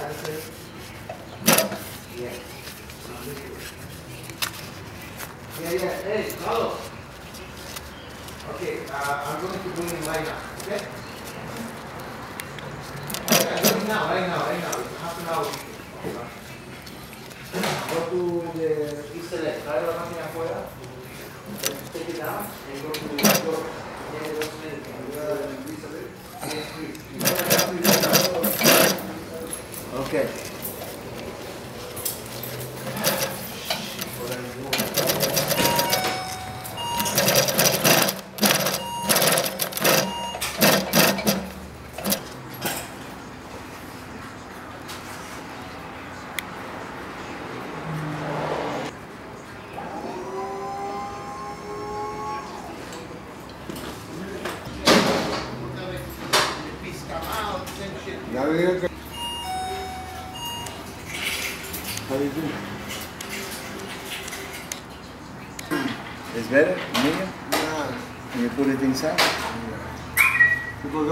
Yeah, yeah, hey, Sí. Okay, uh, I'm going to bring in right now, okay? Sí. now, right now, right now. Half an hour. Go to the select, right? La máquina afuera. Take it down and go to It's better? Medium? Yeah. Can you put it inside? Yeah.